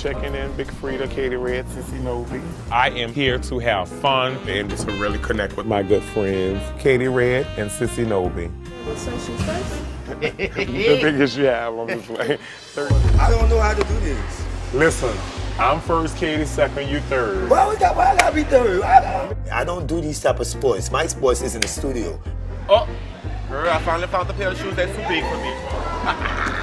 checking in. Big Freedia, Katey Red, Sissy Nobby. I am here to have fun and to really connect with my good friends, Katey Red and Sissy Nobby. So she's first? the biggest you have on this plane. I don't know how to do this. Listen, I'm first, Katey second, you third. Why, we got, why I gotta be third? I, gotta- I don't do these type of sports. My sports is in the studio. Oh, girl, I finally found the pair of shoes that's too big for me.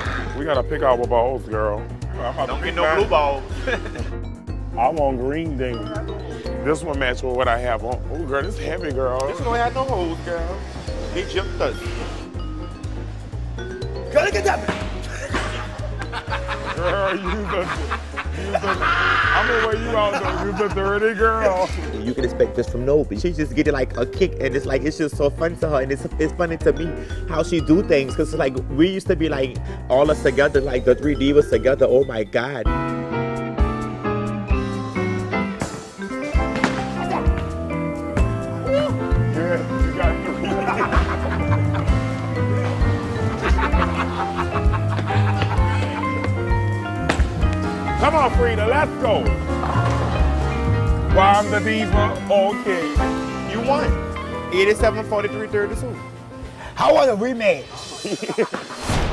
We gotta pick our balls, girl. I'm about Don't get no mine. blue balls. I want green ding. This one match with what I have on. Oh, girl, this heavy, girl. This don't have no holes, girl. He jumped us. Girl, look at that. Girl, you the, you the, I'm gonna wear you out though. You're the dirty girl. You can expect this from Nobby. She just getting like a kick, and it's like it's just so fun to her, and it's it's funny to me how she do things. Cause like we used to be like all us together, like the three divas together. Oh my god. Come on, Freedia, let's go. Why I'm the diva? Okay. You won. 87 43 32. How want a rematch.